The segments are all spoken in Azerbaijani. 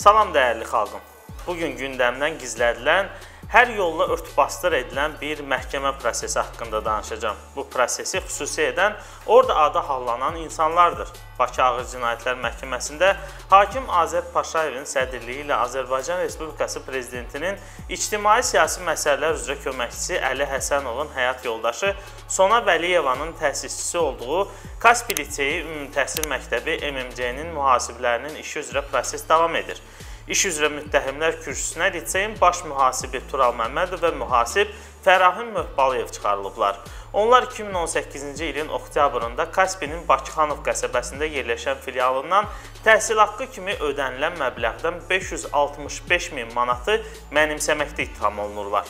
Salam dəyərli xalqım. Bu gün gündəmdən gizlədilən, hər yolla örtbasdır edilən bir məhkəmə prosesi haqqında danışacağam. Bu prosesi xüsusi edən orada adı hallanan insanlardır. Bakı Ağır Cinayətlər Məhkəməsində hakim Azər Paşayevin sədrliyi ilə Azərbaycan Respublikası prezidentinin ictimai siyasi məsələlər üzrə köməkçisi Əli Həsənovun həyat yoldaşı Sona Vəliyevanın təsisçisi olduğu Kaspi Liseyi Ümumi Təhsil Məktəbi MMC-nin mühasiblərinin işi üzrə proses davam edir. İş üzrə müttəhimlər kürsüsünə liseyin baş mühasibi Tural Məmmədov və mühasib Fərahim Möhbalıyev çıxarılıblar. Onlar 2018-ci ilin oktyabrında Kaspinin Bakıxanov qəsəbəsində yerləşən filialından təhsil haqqı kimi ödənilən məbləğdən 565 min manatı mənimsəməkdə ittiham olunurlar.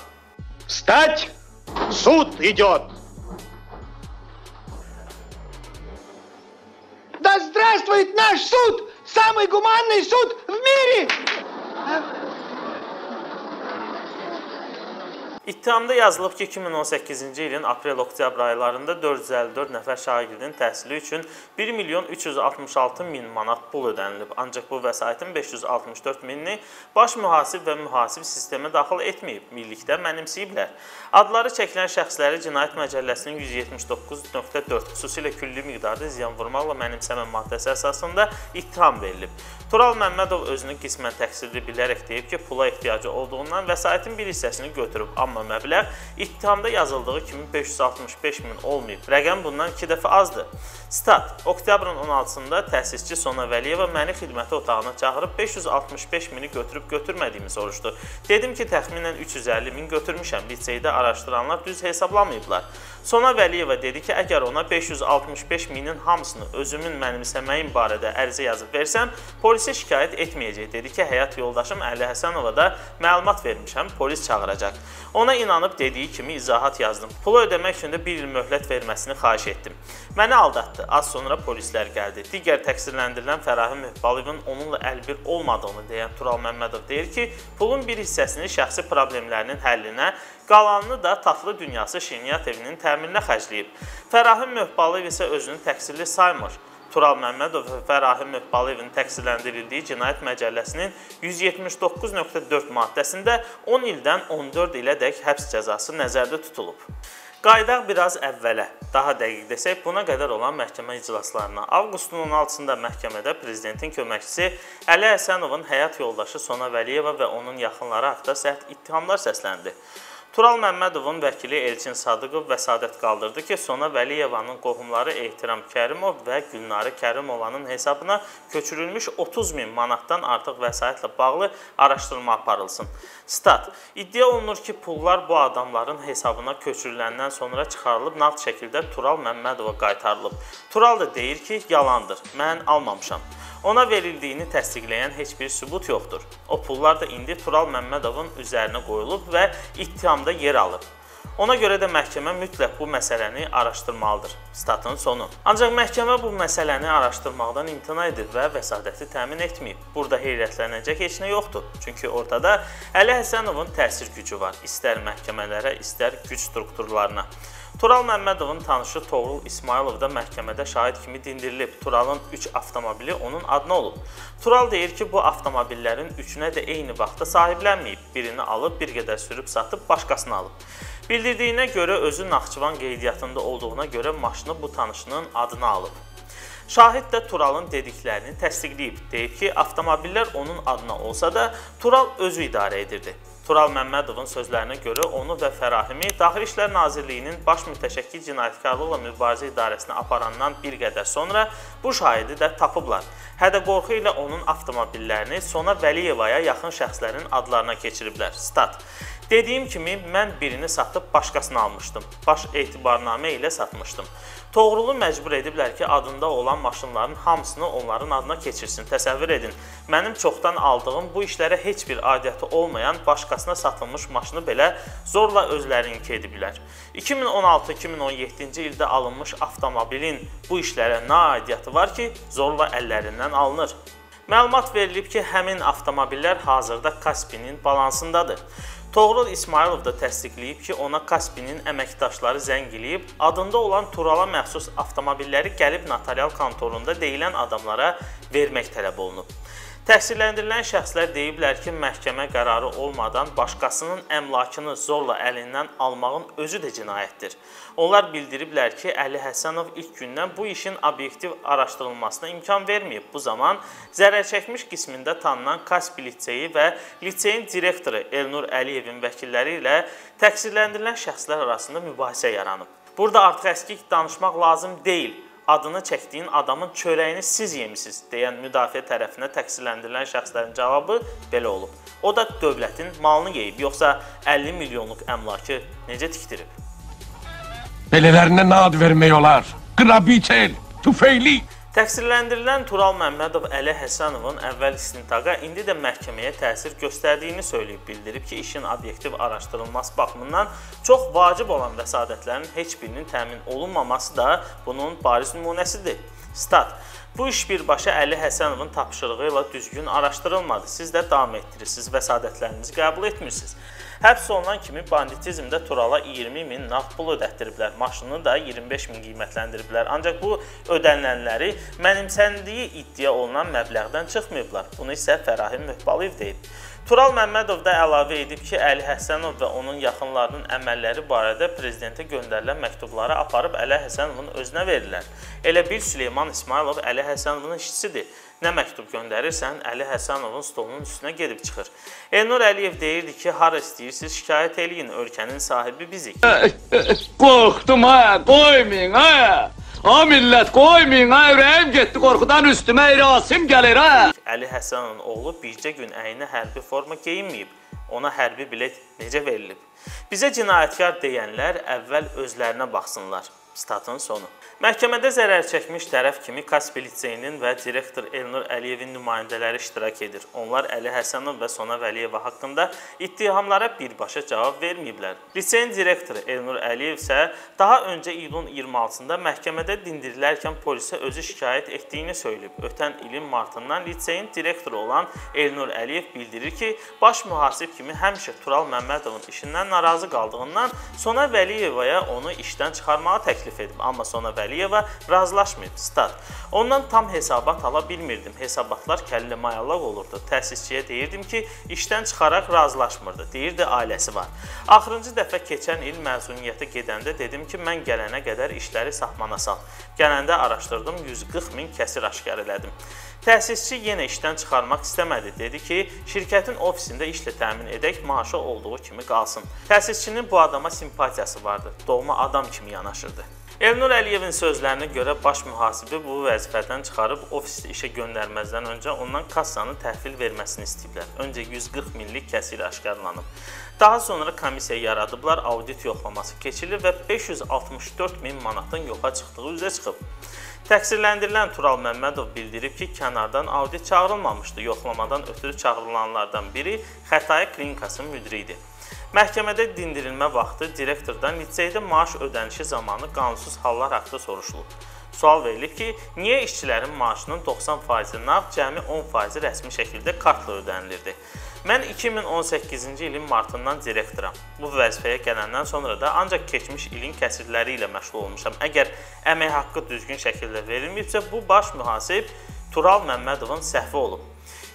Встать! Суд идет! Да здравствует наш суд! Самый гуманный суд в мире! İttihamda yazılıb ki, 2018-ci ilin aprel-oktyabr aylarında 454 nəfər şagirdin təhsili üçün 1 milyon 366 min manat pul ödənilib. Ancaq bu vəsaitin 564 minini baş mühasib və mühasib sistemə daxil etməyib, millikdə mənimsəyiblər. Adları çəkilən şəxsləri Cinayət Məcəlləsinin 179.4 xüsusilə külli miqdarda ziyan vurmaqla mənimsəmə maddəsi əsasında ittiham verilib. Tural Məmmədov özünü qismən təqsirli bilərək deyib ki, pula ehtiyacı olduğundan vəsaitin bir hissəsini götürüb, amma məbləğ ittihamda yazıldığı kimi 565 min olmayıb. Rəqəm bundan 2 dəfə azdır. Stat. Oktyabrın 16-sında təsisçi Sona Vəliyeva məni xidməti otağına çağırıb 565 mini götürüb götürmədiyimi soruşdu. Dedim ki, təxminən 350 min götürmüşəm. Liseydə araşdıranlar düz hesablamayıblar. Sona Vəliyeva dedi ki, əgər ona 565 minin hamısını özümün mənimsəməyim barədə ərizə yazıb versəm, polisə şikayət etməyəcək. Dedi ki, həyat yoldaşım Əli Həsənova da məlumat vermişəm, polis çağıracaq. Ona inanıb dediyi kimi izahat yazdım. Pulu ödəmək üçün də 1 il möhlət verməsini xahiş etdim. Məni aldatdı. Az sonra polislər gəldi. Digər təqsirləndirilən Fərahim Möhbaliyevin onunla əlbir olmadığını deyən Tural Məmmədov deyir ki, pulun bir hissəsini şəxsi problemlərinin həllinə, qalanını da Tatlı Dünyası Şirniyyat evinin təmirinə xərcləyib. Fərahim Möhbaliyev isə özünü təqsirli saymır. Tural Məmmədov və Fərahim Möhbaliyevin təqsirləndirildiyi Cinayət Məcəlləsinin 179.4 maddəsində 10 ildən 14 ilədək həbs cəzası nəzərdə tutulub. Qayıdaq biraz əvvələ. Daha dəqiq desək, buna qədər olan məhkəmə iclaslarına. Avqustun 16-sında məhkəmədə prezidentin köməkçisi Əli Həsənovun həyat yoldaşı Sona Vəliyeva və onun yaxınları haqqında sərt ittihamlar səsləndi. Tural Məmmədovun vəkili Elçin Sadıqov vəsadət qaldırdı ki, Sona Vəliyevanın qohumları Ehtiram Kərimov və Gülnarı Kərimovanın hesabına köçürülmüş 30 min manatdan artıq vəsaitlə bağlı araşdırma aparılsın. Stat. İddia olunur ki, pullar bu adamların hesabına köçürüləndən sonra çıxarılıb nağd şəkildə Tural Məmmədova qaytarılıb. Tural da deyir ki, yalandır. Mən almamışam. Ona verildiyini təsdiqləyən heç bir sübut yoxdur. O pullar da indi Tural Məmmədovun üzərinə qoyulub və ittihamda yer alıb. Ona görə də məhkəmə mütləq bu məsələni araşdırmalıdır. Statın sonu. Ancaq məhkəmə bu məsələni araşdırmaqdan imtina edib və vəsadəti təmin etməyib. Burada heyrətlənəcək heç nə yoxdur. Çünki ortada Əli Həsənovun təsir gücü var. İstər məhkəmələrə, istər güc strukturlarına. Tural Məmmədovun tanışı Toğrul İsmailov da məhkəmədə şahid kimi dindirilib. Turalın 3 avtomobili onun adına olub. Tural deyir ki, bu avtomobillərin üçünə də eyni vaxtda sahiblənməyib. Birini alıb, bir qədər sürüb satıb, başqasını alıb. Bildirdiyinə görə özü Naxçıvan qeydiyyatında olduğuna görə maşını bu tanışının adına alıb. Şahid də Turalın dediklərini təsdiqləyib. Deyib ki, avtomobillər onun adına olsa da Tural özü idarə edirdi. Tural Məmmədovun sözlərinə görə onu və Fərahimi Daxili İşlər Nazirliyinin baş mütəşəkkil cinayətkarlıqla mübarizə idarəsinə aparandan bir qədər sonra bu şahidi də tapıblar. Hədə-qorxu ilə onun avtomobillərini Sona Vəliyevaya yaxın şəxslərin adlarına keçiriblər. Stat. Dediyim kimi mən birini satıb başqasını almışdım. Baş etibarnamə ilə satmışdım. Toğrulu məcbur ediblər ki, adında olan maşınların hamısını onların adına keçirsin. Təsəvvür edin, mənim çoxdan aldığım bu işlərə heç bir aidiyyəti olmayan başqasına satılmış maşını belə zorla özlərinki ediblər. 2016-2017-ci ildə alınmış avtomobilin bu işlərə nə aidiyyəti var ki, zorla əllərindən alınır. Məlumat verilib ki, həmin avtomobillər hazırda Kaspinin balansındadır. Toğrul İsmailov da təsdiqləyib ki, ona Kaspinin əməkdaşları zəng eləyib, adında olan Turala məxsus avtomobilləri gəlib notarial kontorunda deyilən adamlara vermək tələb olunub. Təqsirləndirilən şəxslər deyiblər ki, məhkəmə qərarı olmadan başqasının əmlakını zorla əlindən almağın özü də cinayətdir. Onlar bildiriblər ki, Əli Həsənov ilk gündən bu işin obyektiv araşdırılmasına imkan verməyib. Bu zaman zərər çəkmiş qismində tanınan Kaspi liseyi və liseyin direktoru Elnur Əliyevin vəkilləri ilə təqsirləndirilən şəxslər arasında mübahisə yaranıb. Burada artıq əskik danışmaq lazım deyil adını çəkdiyin adamın çörəyini siz yemisiniz deyən müdafiə tərəfinə təqsirləndirilən şəxslərin cavabı belə olub. O da dövlətin malını yeyib, yoxsa 50 milyonluq əmlakı necə tikdirib? Belələrinə nad vermək olar. Qrabitel, tüfeyli. Təqsirləndirilən Tural Məmmədov Əli Həsənovun əvvəl istintaqa, indi də məhkəməyə təsir göstərdiyini söyləyib bildirib ki, işin obyektiv araşdırılması baxımından çox vacib olan vəsadətlərin heç birinin təmin olunmaması da bunun bariz nümunəsidir. Stat Bu iş birbaşa Əli Həsənovun tapşırığı ilə düzgün araşdırılmadı. Siz də davam etdirirsiniz, vəsadətlərinizi qəbul etmirsiniz. Həbs olunan kimi banditizmdə Turala 20 min nağd pul ödətdiriblər. Maşını da 25 min qiymətləndiriblər. Ancaq bu ödənilənləri mənimsəndiyi iddia olunan məbləğdən çıxmayıblar. Bunu isə Fərahim Möhbaliyev deyib. Tural Məmmədov da əlavə edib ki, Əli Həsənov və onun yaxınlarının əməlləri barədə prezidentə göndərilən məktubları aparıb Əli Həsənovun özünə verirlər. Elə bil Süleyman İsmailov Əli Həsənovun işçisidir. Nə məktub göndərirsən, Əli Həsənovun stolunun üstünə gedib çıxır. Elnur Əliyev deyirdi ki, hara istəyirsiniz şikayət eləyin, ölkənin sahibi bizik. Qorxdum ha, qoymayın ha. Ha millət qoymayın ha, ürəyim getdi qorxudan üstümə irasim gəlir ha. Əli Həsənovun oğlu bircə gün əyninə hərbi forma geyinməyib. Ona hərbi bilet necə verilib? Bizə cinayətkar deyənlər əvvəl özlərinə baxsınlar. Statın sonu. Məhkəmədə zərər çəkmiş tərəf kimi Kaspi liseyinin və direktor Elnur Əliyevin nümayəndələri iştirak edir. Onlar Əli Həsənov və Sona Vəliyeva haqqında ittihamlara birbaşa cavab verməyiblər. Liseyin direktoru Elnur Əliyev isə daha öncə iyulun 26-sında məhkəmədə dindirilərkən polisə özü şikayət etdiyini söyləyib. Ötən ilin martından liseyin direktoru olan Elnur Əliyev bildirir ki, baş mühasib kimi həmişə Tural Məmmədovun işindən narazı qaldığından Sona Vəliyevaya onu işdən çıxarmağı təklif edib, amma Sona Vəliyeva razılaşmayıb. Stat. Ondan tam hesabat ala bilmirdim. Hesabatlar kəllə mayallaq olurdu. Təsisçiyə deyirdim ki, işdən çıxaraq razılaşmırdı. Deyirdi ailəsi var. Axırıncı dəfə keçən il məzuniyyətə gedəndə dedim ki, mən gələnə qədər işləri sahmana sal. Gələndə araşdırdım, 140 min kəsir aşkar elədim. Təsisçi yenə işdən çıxarmaq istəmədi. Dedi ki, şirkətin ofisində işlə təmin edək, maaşı olduğu kimi qalsın. Təsisçinin bu adama simpatiyası vardı. Doğma adam kimi yanaşırdı. Elnur Əliyevin sözlərinə görə baş mühasibi bu vəzifədən çıxarıb ofisdə işə göndərməzdən öncə ondan kassanı təhvil verməsini istəyiblər. Öncə 140 minlik kəsir aşkarlanıb. Daha sonra komissiya yaradıblar, audit yoxlaması keçilir və 564 min manatın yoxa çıxdığı üzə çıxıb. Təqsirləndirilən Tural Məmmədov bildirib ki, kənardan audit çağırılmamışdı. Yoxlamadan ötürü çağırılanlardan biri Xətai klinikasının müdiri idi. Məhkəmədə dindirilmə vaxtı direktordan liseydə maaş ödənişi zamanı qanunsuz hallar haqqında soruşulub. Sual verilib ki, niyə işçilərin maaşının 90%-i nağd, cəmi 10%-i rəsmi şəkildə kartla ödənilirdi? Mən 2018-ci ilin martından direktoram. Bu vəzifəyə gələndən sonra da ancaq keçmiş ilin kəsirləri ilə məşğul olmuşam. Əgər əmək haqqı düzgün şəkildə verilməyibsə, bu baş mühasib Tural Məmmədovun səhvi olub.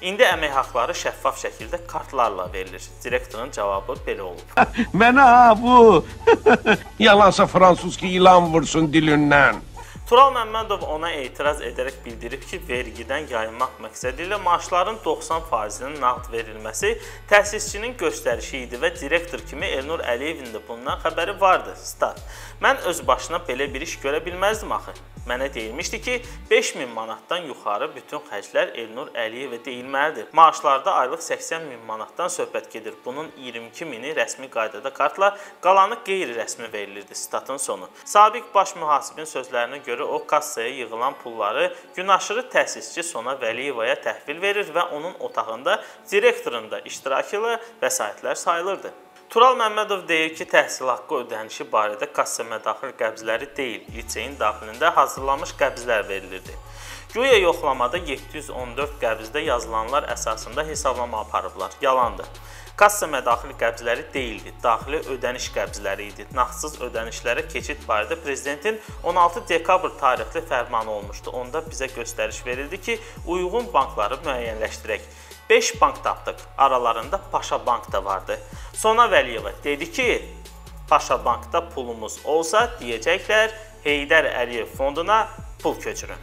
İndi əmək haqqları şəffaf şəkildə kartlarla verilir. Direktorun cavabı belə olub. Mənə ha bu. Yalansa fransız ki ilan vursun dilindən. Tural Məmmədov ona etiraz edərək bildirib ki, vergidən yayınmaq məqsədi ilə maaşların 90%-nin nağd verilməsi təsisçinin göstərişi idi və direktor kimi Elnur Əliyevin də bundan xəbəri vardı. Stat. Mən öz başına belə bir iş görə bilməzdim axı. Mənə deyilmişdi ki, 5000 manatdan yuxarı bütün xərclər Elnur Əliyevə deyilməlidir. Maaşlarda aylıq 80 min manatdan söhbət gedir. Bunun 22 mini rəsmi qaydada kartla, qalanı qeyri-rəsmi verilirdi. Statın sonu. Sabiq baş mühasibin sözlərinə görə o kassaya yığılan pulları gün aşırı təsisçi Sona Vəliyevaya təhvil verir və onun otağında direktorun da iştirakı ilə vəsaitlər sayılırdı. Tural Məmmədov deyir ki, təhsil haqqı ödənişi barədə kassa mədaxil qəbzləri deyil, liseyin daxilində hazırlanmış qəbzlər verilirdi. Güya yoxlamada 714 qəbzdə yazılanlar əsasında hesablama aparıblar. Yalandır. Kassa mədaxil qəbzləri deyildi, daxili ödəniş qəbzləri idi. Nağdsız ödənişlərə keçid barədə prezidentin 16 dekabr tarixli fərmanı olmuşdu. Onda bizə göstəriş verildi ki, uyğun bankları müəyyənləşdirək. 5 bank tapdıq. Aralarında Paşa Bank da vardı. Sona Vəliyeva dedi ki, Paşa Bankda pulumuz olsa deyəcəklər Heydər Əliyev fonduna pul köçürün.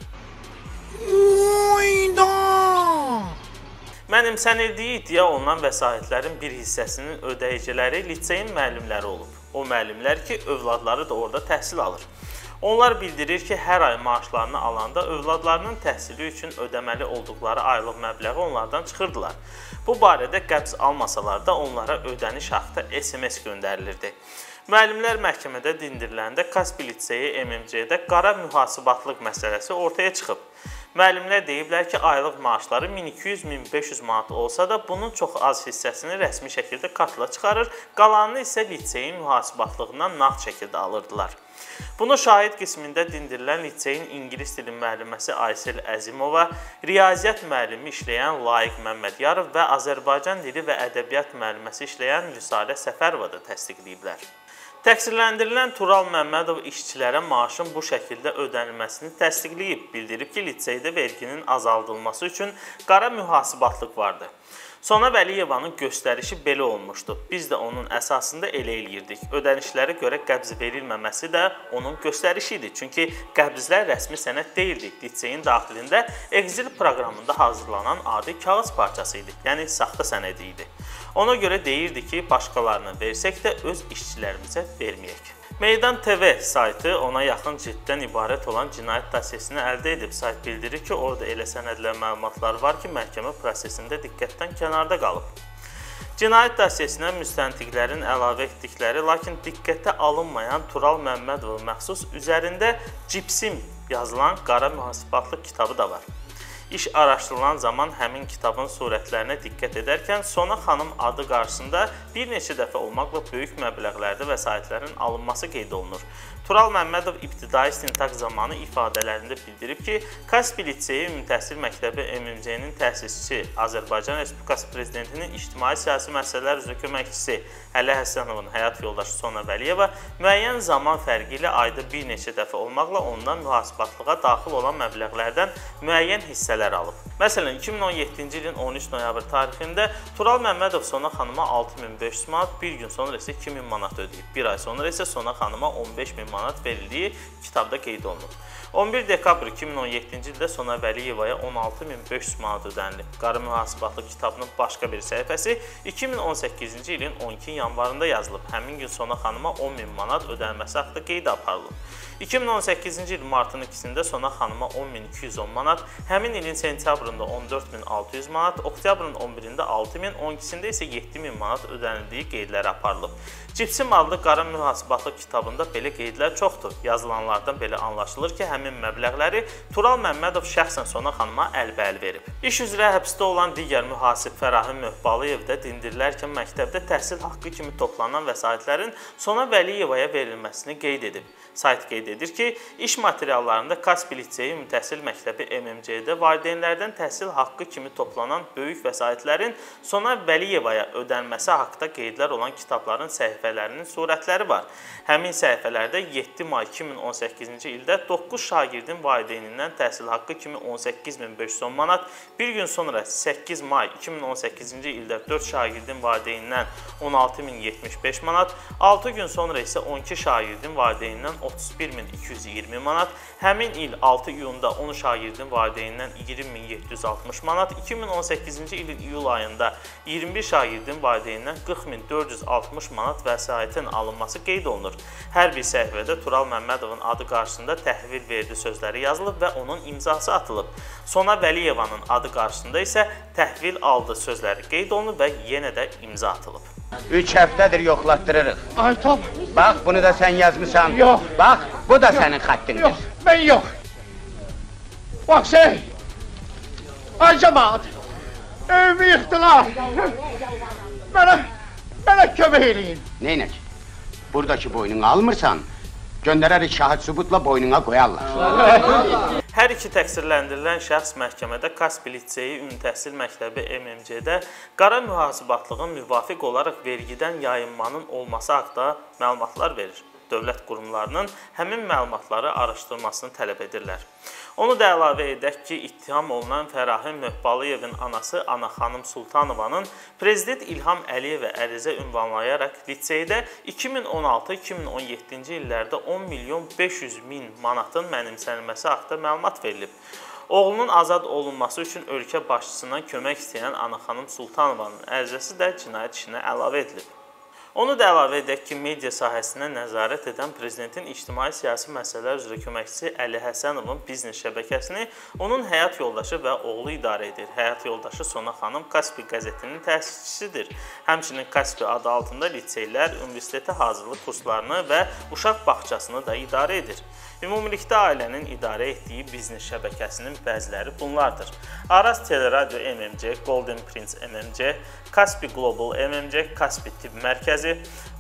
Mənimsənildiyi iddia olunan vəsaitlərin bir hissəsinin ödəyiciləri liseyin müəllimləri olub. O müəllimlər ki, övladları da orada təhsil alır. Onlar bildirir ki, hər ay maaşlarını alanda övladlarının təhsili üçün ödəməli olduqları aylıq məbləği onlardan çıxırdılar. Bu barədə qəbz almasalar da onlara ödəniş haqqında SMS göndərilirdi. Müəllimlər məhkəmədə dindiriləndə Kaspi liseyi MMC-də qara mühasibatlıq məsələsi ortaya çıxıb. Müəllimlər deyiblər ki, aylıq maaşları 1200-1500 manat olsa da bunun çox az hissəsini rəsmi şəkildə kartla çıxarır, qalanını isə liseyin mühasibatlığından nağd şəkildə alırdılar. Bunu şahid qismində dindirilən liseyin ingilis dili müəlliməsi Aysel Əzimova, riyaziyyat müəllimi işləyən Layiq Məmmədyarov və Azərbaycan dili və ədəbiyyat müəlliməsi işləyən Vüsalə Səfərova da təsdiqləyiblər. Təqsirləndirilən Tural Məmmədov işçilərə maaşın bu şəkildə ödənilməsini təsdiqləyib, bildirib ki, liseydə verginin azaldılması üçün qara mühasibatlıq vardı. Sona Vəliyevanın göstərişi belə olmuşdu. Biz də onun əsasında elə eləyirdik. Ödənişlərə görə qəbz verilməməsi də onun göstərişi idi. Çünki qəbzlər rəsmi sənəd deyildi. Liseyin daxilində Excel proqramında hazırlanan adi kağız parçası idi. Yəni saxta sənədi idi. Ona görə deyirdi ki, başqalarına versək də öz işçilərimizə verməyək. Meydan TV saytı ona yaxın cilddən ibarət olan cinayət dosyesini əldə edib. Sayt bildirir ki, orada elə sənədlər, məlumatlar var ki, məhkəmə prosesində diqqətdən kənarda qalıb. Cinayət dosyesinə müstəntiqlərin əlavə etdikləri, lakin diqqətə alınmayan Tural Məmmədova məxsus üzərində Cipsim yazılan qara mühasibatlıq kitabı da var. İş araşdırılan zaman həmin kitabın surətlərinə diqqət edərkən Sona xanım adı qarşısında bir neçə dəfə olmaqla böyük məbləğlərdə vəsaitlərin alınması qeyd olunur. Tural Məmmədov ibtidai istintaq zamanı ifadələrində bildirib ki, Kaspi Liseyi Ümumi Təhsil Məktəbi MMC-nin təsisçisi, Azərbaycan Respublikası Prezidentinin ictimai siyasi məsələlər üzrə köməkçisi Əli Həsənovun həyat yoldaşı Sona Vəliyeva müəyyən zaman fərqi ilə ayda bir neçə dəfə olmaqla ondan mühasibatlığa daxil olan məbləğlərdən müəyyən hissələr alıb. Məsələn, 2017-ci ilin 13 noyabr tarixində Tural Məmmədov Sona xanıma 6500 manat, bir gün sonra isə 2000 manat ödəyib. Bir ay sonra isə Sona xanıma 15000 manat verildiyi kitabda qeyd olunub. 11 dekabr 2017-ci ildə Sona Vəliyevaya 16500 manat ödənilib. Qarı mühasibatlı kitabının başqa bir səhifəsi 2018-ci ilin 12 yanvarında yazılıb. Həmin gün Sona xanıma 10000 manat ödənilməsi haqqında qeyd aparılıb. 2018-ci il martın 2-sində Sona xanıma 10210 manat, həmin ilin sentyabrında 14600 manat, oktyabrın 11-də 6000, 12-sində isə 7000 manat ödənildiyi qeydlər aparılıb. Cipsim adlı qara mühasibatlıq kitabında belə qeydlər çoxdur. Yazılanlardan belə anlaşılır ki, həmin məbləğləri Tural Məmmədov şəxsən Sona xanıma əlbəəl verib. İş üzrə həbsdə olan digər mühasib Fərahim Möhbalıyev də dindirilərkən məktəbdə təhsil haqqı kimi toplanan vəsaitlərin Sona Vəliyevaya verilməsini qeyd edib. Sayt qeyd edir ki, iş materiallarında Kaspi Liseyi Ümumi Təhsil Məktəbi MMC-də valideynlərdən təhsil haqqı kimi toplanan böyük vəsaitlərin Sona Vəliyevaya ödənməsi haqqında qeydlər olan kitabların səhifələrinin surətləri var. Həmin səhifələrdə 7 may 2018-ci ildə 9 şagirdin valideynindən təhsil haqqı kimi 18510 manat, bir gün sonra 8 may 2018-ci ildə 4 şagirdin valideynindən 16075 manat, 6 gün sonra isə 12 şagirdin valideynindən 31220 manat, həmin il 6 iyunda 10 şagirdin valideynindən 20760 manat, 2018-ci ilin iyul ayında 21 şagirdin valideynindən 40460 manat vəsaitin alınması qeyd olunur. Hər bir səhifədə Tural Məmmədovun adı qarşısında təhvil verdi sözləri yazılıb və onun imzası atılıb. Sona Vəliyevanın adı qarşısında isə təhvil aldı sözləri qeyd olunub və yenə də imza atılıb. Üç həftədir yoxlatdırırıq. Ay top. Bax, bunu da sən yazmısan. Yox. Bax, bu da sənin xəttindir. Yok ben yok. Bak şey. Ay cemaat. Evimi yıktılar. Bana, bana kömək eləyin. Neynək? Buradakı boynunu almırsan, göndərərik şahid sübutla boynuna qoyarlar. Hər iki təqsirləndirilən şəxs məhkəmədə Kaspi Liseyi Ümumi Təhsil Məktəbi MMC-də qara mühasibatlığın müvafiq olaraq vergidən yayınmanın olması haqqında məlumatlar verir. Dövlət qurumlarının həmin məlumatları araşdırmasını tələb edirlər. Onu da əlavə edək ki, ittiham olunan Fərahim Möhbalıyevin anası Ana xanım Sultanovanın prezident İlham Əliyevə ərizə ünvanlayaraq liseydə 2016-2017-ci illərdə 10 milyon 500 min manatın mənimsənilməsi haqqında məlumat verilib. Oğlunun azad olunması üçün ölkə başçısından kömək istəyən Ana xanım Sultanovanın ərizəsi də cinayət işinə əlavə edilib. Onu da əlavə edək ki, media sahəsinə nəzarət edən prezidentin ictimai-siyasi məsələlər üzrə köməkçisi Əli Həsənovun biznes şəbəkəsini onun həyat yoldaşı və oğlu idarə edir. Həyat yoldaşı Sona xanım Kaspi qəzetinin təsisçisidir. Həmçinin Kaspi adı altında liseylər, universitetə hazırlıq kurslarını və uşaq bağçasını da idarə edir. Ümumilikdə ailənin idarə etdiyi biznes şəbəkəsinin bəziləri bunlardır. Aras Teleradio MMC, Golden Prince MMC, Kaspi Global MMC, Kaspi Tibb Mərkəzi,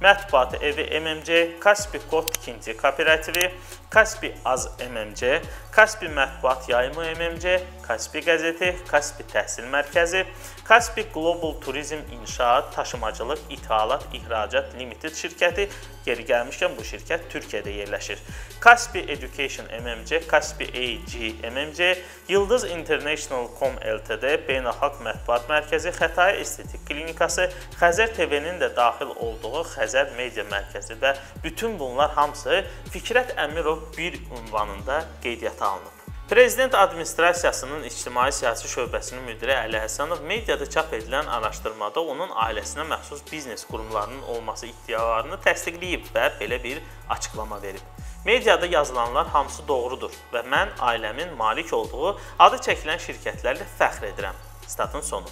Mətbuat Evi MMC, Kaspi Kod Tikinti Kooperativi, Kaspi Az MMC, Kaspi Mətbuat Yayımı MMC, Kaspi Qəzeti, Kaspi Təhsil Mərkəzi, Kaspi Global Turizm İnşaat, Daşımacılıq, İthalat, İhracat Limited şirkəti, yeri gəlmişkən bu şirkət Türkiyədə yerləşir. Kaspi Education MMC, Kaspi AG MMC, Yıldız International Com Ltd, Beynəlxalq Mətbuat Mərkəzi, Xətai Estetik Klinikası, Xəzər TV-nin də daxil olduğu Xəzər Media Mərkəzi və bütün bunlar hamısı Fikrət Əmirov 1 ünvanında qeydiyyata alınıb. Prezident administrasiyasının ictimai-siyasi şöbəsinin müdiri Əli Həsənov mediada çap edilən araşdırmada onun ailəsinə məxsus biznes qurumlarının olması iddialarını təsdiqləyib və belə bir açıqlama verib. Mediada yazılanlar hamısı doğrudur və mən ailəmin malik olduğu adı çəkilən şirkətlərlə fəxr edirəm. Statın sonu.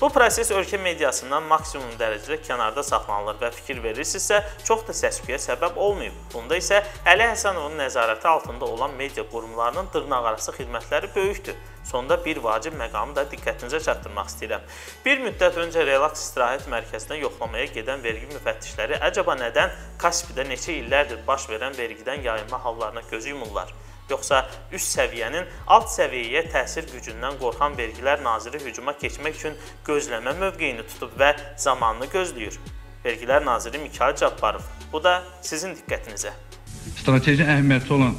Bu proses ölkə mediasından maksimum dərəcədə kənarda saxlanılır və fikir verirsinizsə, çox da səs-küyə səbəb olmayıb. Bunda isə Əli Həsənovun nəzarəti altında olan media qurumlarının dırnaqarası xidmətləri böyükdür. Sonda bir vacib məqamı da diqqətinizə çatdırmaq istəyirəm. Bir müddət öncə Relax istirahət mərkəzinə yoxlamaya gedən vergi müfəttişləri əcəba nədən Kaspidə neçə illərdir baş verən vergidən yayınma hallarına göz yumurlar? Yoxsa üst səviyyənin alt səviyyəyə təsir gücündən qorxan vergilər naziri hücuma keçmək üçün gözləmə mövqeyini tutub və zamanını gözləyir. Vergilər naziri Mikayıl Cabbarov. Bu da sizin diqqətinizə. strateji əhəmiyyəti olan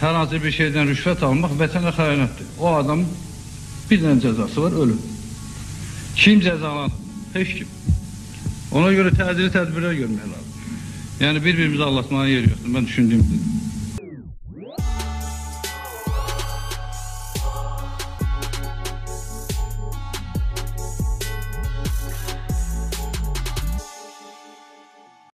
hər hansı bir şeydən rüşvət almaq vətənə xəyanətdir. O adamın bir dənə cəzası var, ölüm. Kim cəzalanır? Heç kim. Ona görə tədbiri tədbirlər görmək lazım. Yəni bir-birimizi aldatmaya yer yoxdur. Mən düşündüyüm budur.